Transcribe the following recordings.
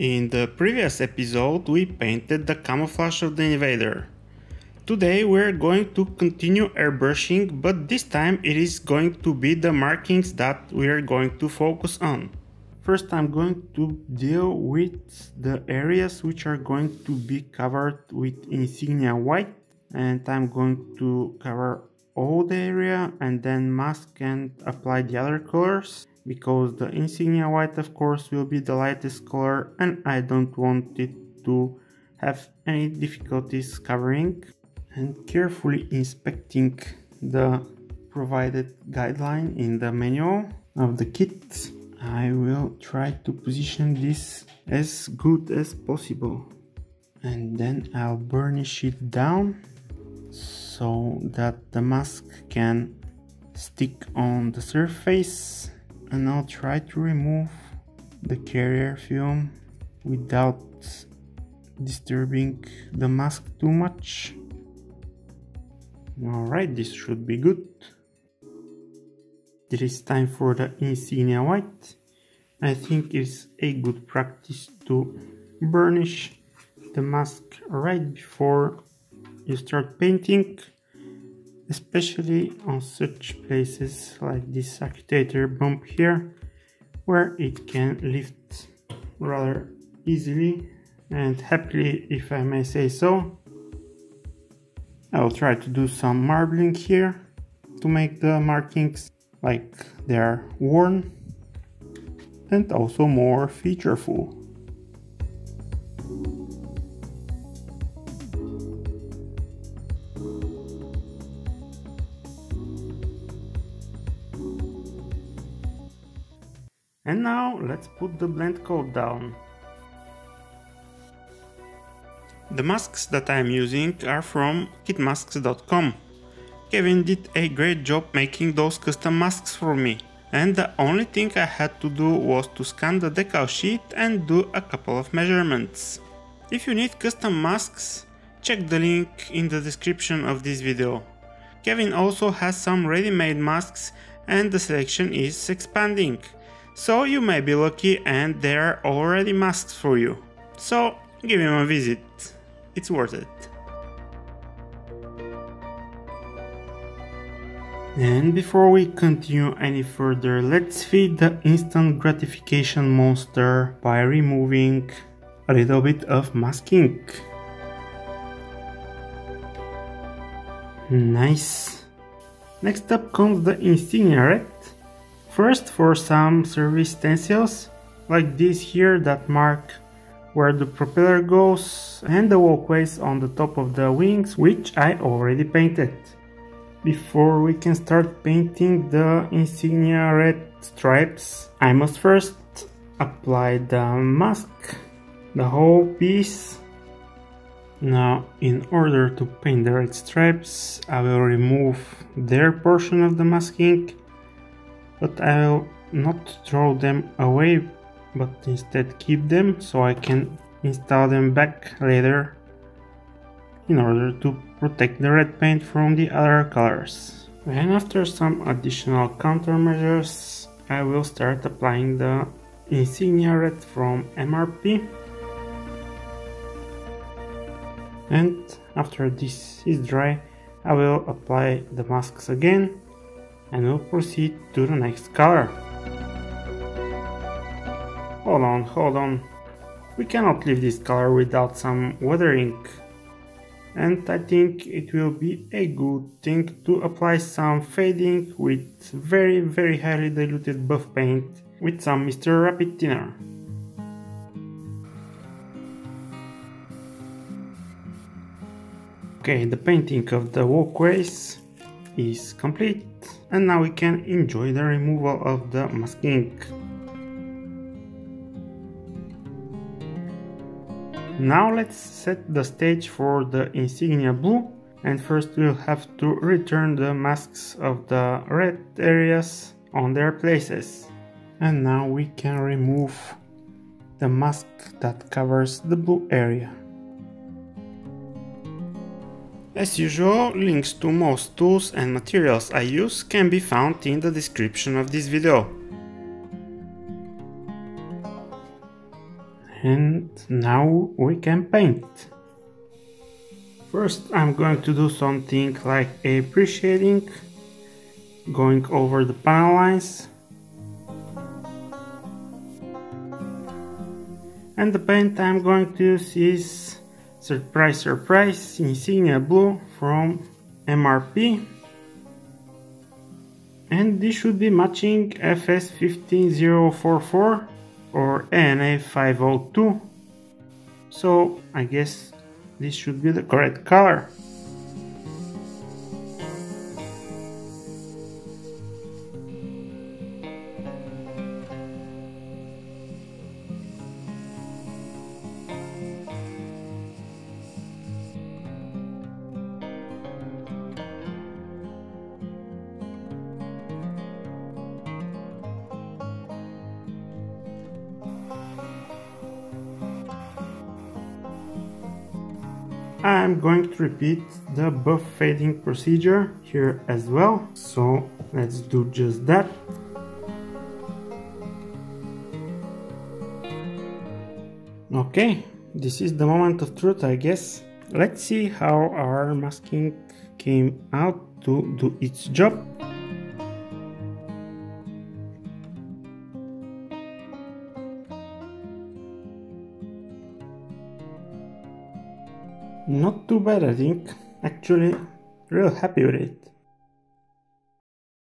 In the previous episode we painted the camouflage of the invader. Today we're going to continue airbrushing but this time it is going to be the markings that we're going to focus on. First I'm going to deal with the areas which are going to be covered with insignia white and I'm going to cover the area and then mask and apply the other colors because the insignia white of course will be the lightest color and I don't want it to have any difficulties covering and carefully inspecting the provided guideline in the manual of the kit. I will try to position this as good as possible. And then I'll burnish it down so that the mask can stick on the surface and I'll try to remove the carrier film without disturbing the mask too much. Alright, this should be good. It is time for the insignia white. I think it's a good practice to burnish the mask right before you start painting especially on such places like this actuator bump here where it can lift rather easily and happily if I may say so. I'll try to do some marbling here to make the markings like they are worn and also more featureful. And now let's put the blend coat down. The masks that I am using are from kitmasks.com. Kevin did a great job making those custom masks for me and the only thing I had to do was to scan the decal sheet and do a couple of measurements. If you need custom masks, check the link in the description of this video. Kevin also has some ready-made masks and the selection is expanding. So you may be lucky and there are already masks for you. So give him a visit, it's worth it. And before we continue any further, let's feed the instant gratification monster by removing a little bit of masking. Nice. Next up comes the red. First for some service stencils, like this here that mark where the propeller goes and the walkways on the top of the wings, which I already painted. Before we can start painting the insignia red stripes, I must first apply the mask, the whole piece. Now, in order to paint the red stripes, I will remove their portion of the masking, but I will not throw them away, but instead keep them so I can install them back later in order to protect the red paint from the other colors. And after some additional countermeasures, I will start applying the insignia red from MRP. And after this is dry, I will apply the masks again and we'll proceed to the next color. Hold on, hold on. We cannot leave this color without some weathering and I think it will be a good thing to apply some fading with very very highly diluted buff paint with some Mr. Rapid Thinner. Okay, the painting of the walkways is complete and now we can enjoy the removal of the masking. Now let's set the stage for the insignia blue and first we'll have to return the masks of the red areas on their places. And now we can remove the mask that covers the blue area. As usual, links to most tools and materials I use can be found in the description of this video. and now we can paint. First I'm going to do something like a pre-shading, going over the panel lines. And the paint I'm going to use is Surprise Surprise Insignia Blue from MRP and this should be matching FS15044 or ANA502 so I guess this should be the correct color I'm going to repeat the buff fading procedure here as well. So let's do just that. Okay, this is the moment of truth I guess. Let's see how our masking came out to do its job. Not too bad I think, actually real happy with it.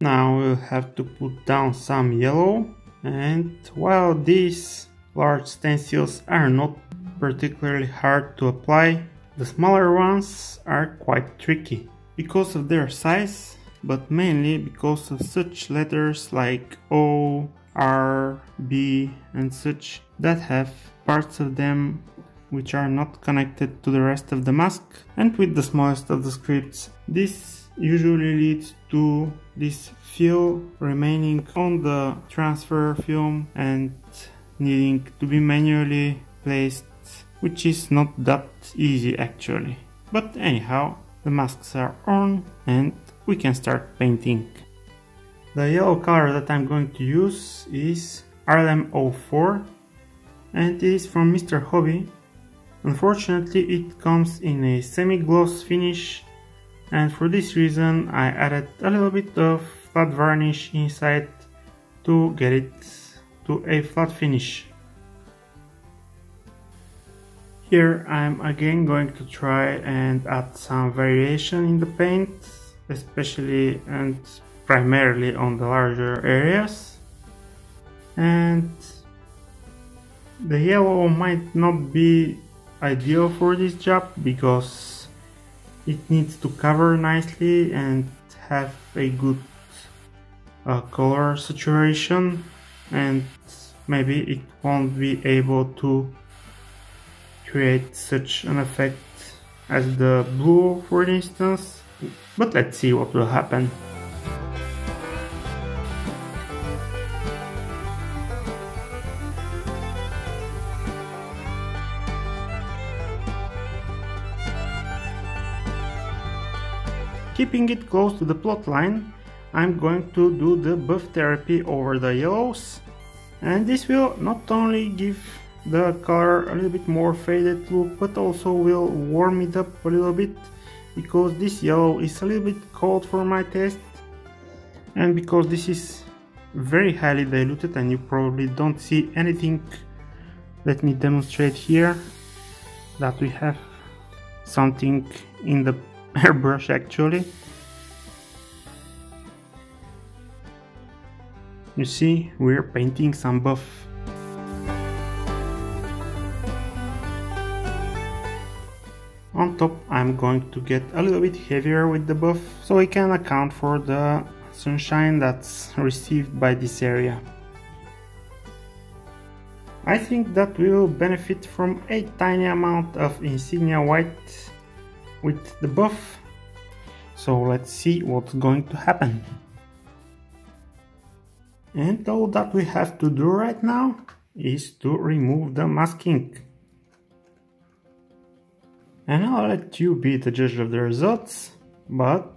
Now we'll have to put down some yellow and while these large stencils are not particularly hard to apply, the smaller ones are quite tricky because of their size but mainly because of such letters like O, R, B and such that have parts of them which are not connected to the rest of the mask and with the smallest of the scripts. This usually leads to this fill remaining on the transfer film and needing to be manually placed which is not that easy actually. But anyhow, the masks are on and we can start painting. The yellow color that I'm going to use is RLM04 and it is from Mr. Hobby Unfortunately it comes in a semi-gloss finish and for this reason I added a little bit of flat varnish inside to get it to a flat finish. Here I'm again going to try and add some variation in the paint, especially and primarily on the larger areas. And the yellow might not be ideal for this job because it needs to cover nicely and have a good uh, color saturation and maybe it won't be able to create such an effect as the blue for instance but let's see what will happen. Keeping it close to the plot line, I'm going to do the buff therapy over the yellows. And this will not only give the color a little bit more faded look but also will warm it up a little bit because this yellow is a little bit cold for my taste. And because this is very highly diluted and you probably don't see anything let me demonstrate here that we have something in the airbrush actually. You see, we're painting some buff. On top I'm going to get a little bit heavier with the buff so we can account for the sunshine that's received by this area. I think that we will benefit from a tiny amount of insignia white with the buff. So let's see what's going to happen. And all that we have to do right now is to remove the masking. And I'll let you be the judge of the results, but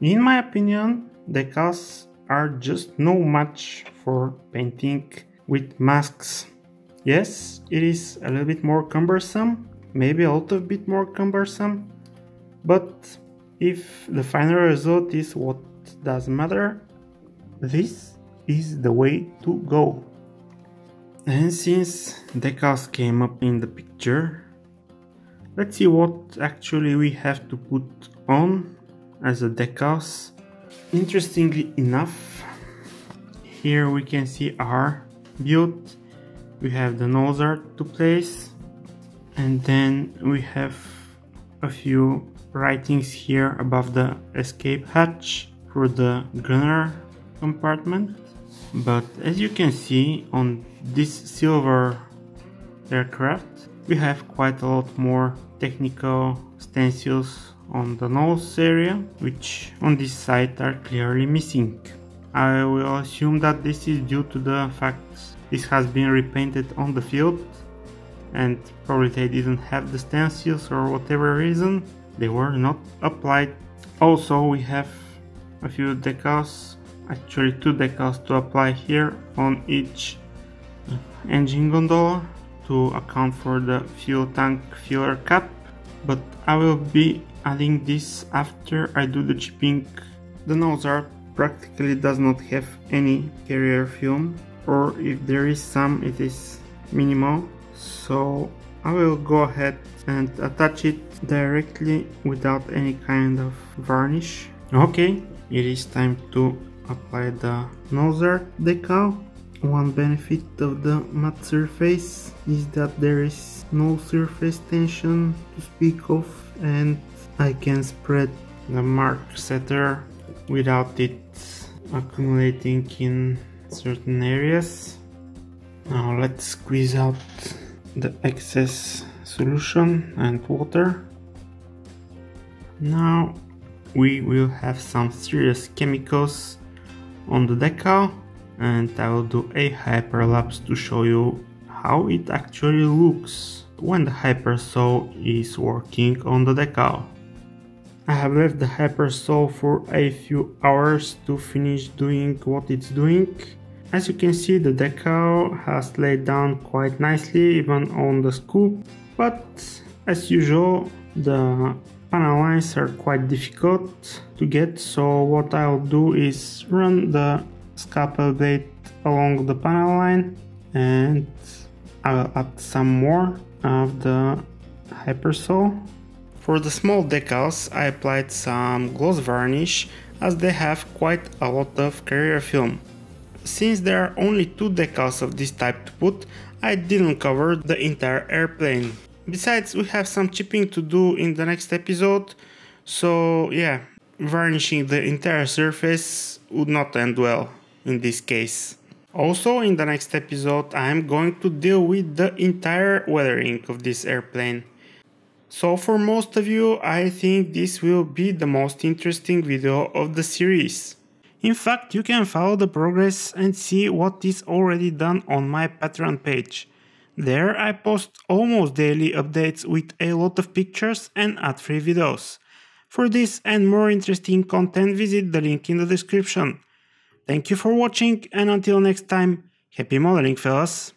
in my opinion, the decals are just no match for painting with masks. Yes, it is a little bit more cumbersome, maybe a little bit more cumbersome, but if the final result is what does matter, this is the way to go. And since decals came up in the picture, let's see what actually we have to put on as a decals. Interestingly enough, here we can see our build. We have the nose art to place and then we have a few writings here above the escape hatch for the gunner compartment but as you can see on this silver aircraft we have quite a lot more technical stencils on the nose area which on this side are clearly missing. I will assume that this is due to the fact this has been repainted on the field and probably they didn't have the stencils or whatever reason they were not applied. Also we have a few decals actually two decals to apply here on each engine gondola to account for the fuel tank filler cap but I will be adding this after I do the chipping. The nose art practically does not have any carrier film or if there is some it is minimal so I will go ahead and attach it directly without any kind of varnish. Okay, it is time to apply the nose art decal. One benefit of the matte surface is that there is no surface tension to speak of and I can spread the mark setter without it accumulating in certain areas. Now let's squeeze out the excess solution and water. Now we will have some serious chemicals on the decal and I will do a hyperlapse to show you how it actually looks when the hypersaw is working on the decal. I have left the hypersaw for a few hours to finish doing what it's doing. As you can see the decal has laid down quite nicely even on the scoop, but as usual the panel lines are quite difficult to get so what I'll do is run the scalpel blade along the panel line and I will add some more of the hypersaw. For the small decals I applied some gloss varnish as they have quite a lot of carrier film. Since there are only two decals of this type to put, I didn't cover the entire airplane. Besides, we have some chipping to do in the next episode, so yeah, varnishing the entire surface would not end well in this case. Also, in the next episode, I am going to deal with the entire weathering of this airplane. So for most of you, I think this will be the most interesting video of the series. In fact, you can follow the progress and see what is already done on my Patreon page. There I post almost daily updates with a lot of pictures and ad-free videos. For this and more interesting content visit the link in the description. Thank you for watching and until next time, happy modeling fellas!